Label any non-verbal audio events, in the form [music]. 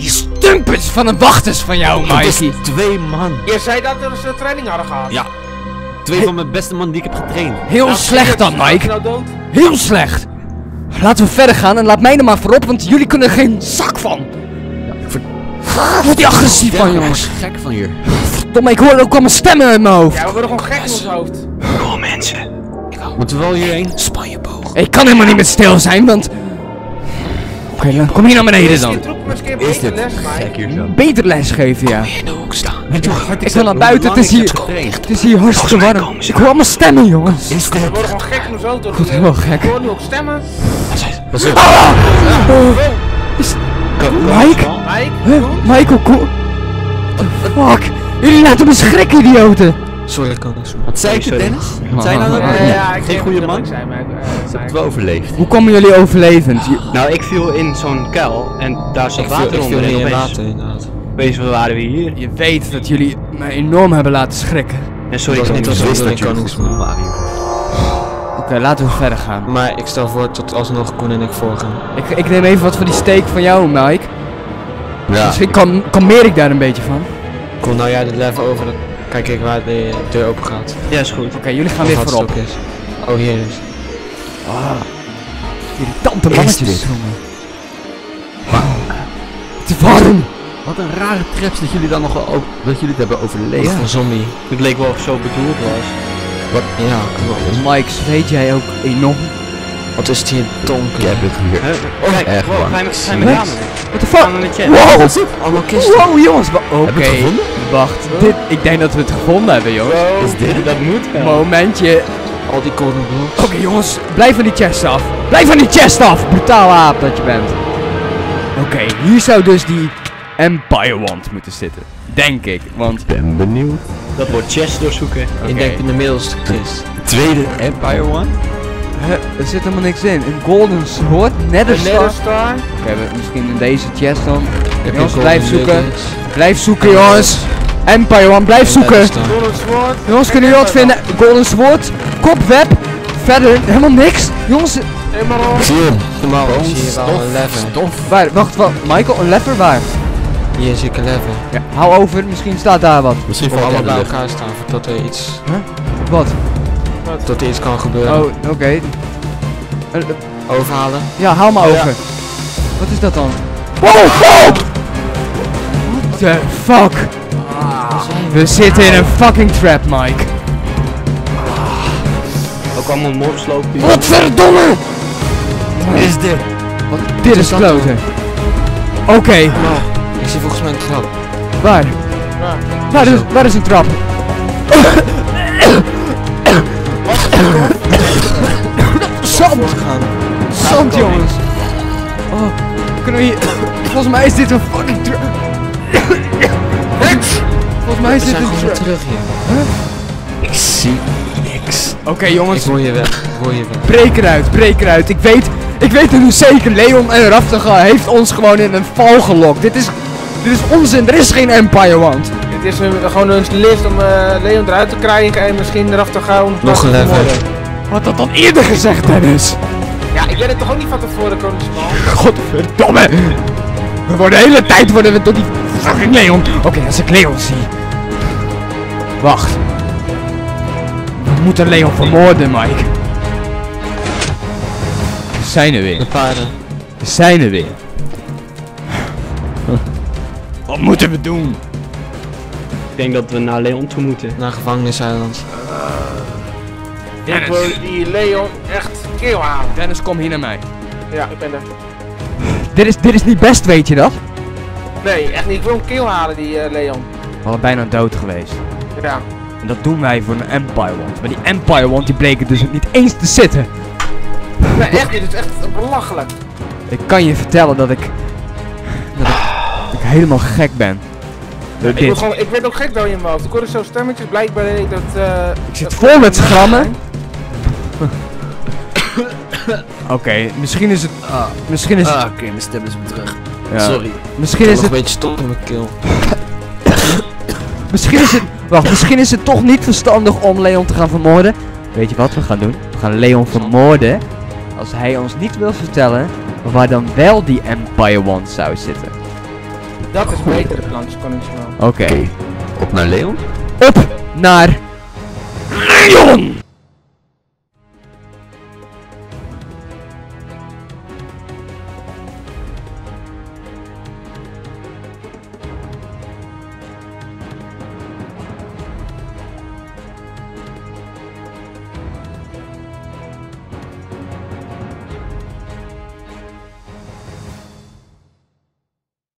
Die stumpers van een wachters van jou, Dat is Mikey. twee man. Je zei dat we een training hadden gehad. Ja. Twee van mijn beste man die ik heb getraind. Heel Nou, slecht dan, is Mike. nou dood? Heel slecht. Laten we verder gaan en laat mij er maar voorop, want jullie kunnen er geen zak van. Ah, Word die agressief van, jongens. gek van hier. Domme, ik hoor ook al mijn stemmen in mijn hoofd. Ja, we worden gewoon gek in ons hoofd. Oh, mensen. Moeten we wel hierheen? Spanje-boog. Ik kan helemaal niet meer stil zijn, want... Kom hier naar beneden dan. Is beter dit les, Mike. Beter ja. Je hoe hard Ik wil naar buiten, het is hier, het is hier hartstikke warm. Ik hoor allemaal stemmen, jongens. Is dit? worden gewoon gek in ons hoofd. Goed, helemaal gek. Ik hoor nu ook stemmen. Pas op. Oh, is... Mike? Mike, Huh? goed? Michael, kom... Fuck. Jullie laten me schrikken, idioten. Sorry, koning. Wat zei je, Dennis? [laughs] Wat zei je nou? Ja, dat? ja, ik Geen goede man? ik Mike. eh, Ze hebben het wel overleefd. Hoe komen jullie overlevend? Nou, ik viel in zo'n kuil en daar zat Ik viel, water ik viel onder. niet En in opeens, water, inderdaad. opeens waren we hier. Je weet dat jullie me enorm hebben laten schrikken. En sorry, ik Dat kan was niet meer wist zo. dat je koningsmoeder Oké, laten we verder gaan. Maar ik stel voor tot alsnog Koen en ik voorgaan. Ik, ik neem even wat van die steek van jou, Mike. Ja. Misschien kan, kalmeer ik daar een beetje van. Koen, nou jij de level over, dan kijk ik waar de deur open gaat. Ja, is goed. Oké, jullie gaan Of weer wat het voorop. is. Oh, hier dus. Irritante Is mannetjes. dit? jongen. Het is warm. Wat een rare traps dat jullie dan nog wel ook, dat jullie het hebben overleefd. Een zombie. Het leek wel of het zo bedoeld was. Ja, klopt. Mike, weet jij ook enorm? Wat is het hier donker? Jij bent hier. Huh? Kijk, erg wow, warm. ga je met ga je met Wat? ramen? What the fuck? Wow! Allemaal kisten. Wow, jongens. Oké, gevonden? wacht. Dit, ik denk dat we het gevonden hebben, jongens. Is dit? Dat moet wel. Momentje. Al die golden blocks. Oké, jongens. Blijf van die chest af. Blijf van die chest af. Brutaal aap dat je bent. Oké, hier zou dus die Empire Wand moeten zitten. Denk ik, want... Ik ben benieuwd. Dat wordt chest doorzoeken. Ik denk in de middelste kist. Tweede Empire One? Hè, er zit helemaal niks in. Een golden sword, nether Een star. Nether Star. Oké, we- misschien in deze chest dan. Jongens, golden blijf zoeken. nuggets? Blijf zoeken, jongens. Empire One, blijf zoeken. Golden Sword. Jongens, kunnen jullie wat vinden? Golden sword, kopweb. Verder, helemaal niks. Jongens, Emerald. Zie je hem? Wel een lever. waar? Wacht, wacht. Michael, een lever waar? Hier zie ik een lever. Ja, hou over. Misschien staat daar wat. Misschien Voor allemaal bij elkaar staan voordat er iets, Wat? Tot er iets kan gebeuren. Oh, oké. Eh, eh, Overhalen. Ja, haal maar Ja. over. Wat is dat dan? Wow, wow! What the fuck? We zitten in een fucking trap, Mike. Ook allemaal mobs lopen hier. Wat verdomme! Wat is dit? Wat, dit is dat kloten. Oké, Ik zie volgens mij een trap. waar? Waar is, waar is een trap? [laughs] Zand, jongens! Oh, kunnen we hier... Volgens mij is dit een fucking trap. Volgens mij is We dit zijn een trap. terug hier. Ik zie niks. Oké, Ik jongens. hoor je weg. Ik hoor je weg. Breek eruit, breek eruit. Ik weet, ik weet het nu zeker. Leon en Raftaga heeft ons gewoon in een val gelokt. Dit is, dit is onzin. Er is geen Empire Wand. Dit is een, gewoon een list om eh, Leon eruit te krijgen en misschien eraf te gaan. Nog een level. Wat had dan eerder gezegd, Dennis? Ja, ik weet het toch ook niet van tevoren, Koningsman. Godverdomme. We worden de hele tijd worden we door die fucking Leon. Oké, als ik Leon zie. Wacht. We moeten Leon vermoorden, Mike. We zijn er weer. We zijn er weer. Wat moeten we doen? Ik denk dat we naar Leon toe moeten. Naar gevangeniseiland. Ik wil die Leon echt keel halen. Dennis, kom hier naar mij. Ja, ik ben er. Dit is, dit is niet best, weet je dat? Nee, echt niet. Ik wil hem keel halen, die eh, Leon. We hadden bijna dood geweest. Ja. En dat doen wij voor een Empire Wand. Maar die Empire Wand die bleek er dus niet eens te zitten. Nee, echt niet. Het is echt belachelijk. Ik kan je vertellen dat ik... Dat ik, dat ik helemaal gek ben. Door Ik, word dit. gewoon, ik werd ook gek door je in mijn hoofd. Ik hoorde zo stemmetjes. Blijkbaar dat... eh Ik zit vol met schrammen. [laughs] [laughs] Oké, misschien is het... misschien is het... Ah, oké, mijn stem is weer terug. ja. Sorry. Misschien Ik is het... een beetje stop in mijn keel. [coughs] Misschien is het... Wacht, misschien is het toch niet verstandig om Leon te gaan vermoorden. Weet je wat we gaan doen? We gaan Leon vermoorden. Als hij ons niet wil vertellen waar dan wel die Empire Wand zou zitten. Dat is beter, het landje koningschap. Oké. Op naar Leon? Op naar Leon!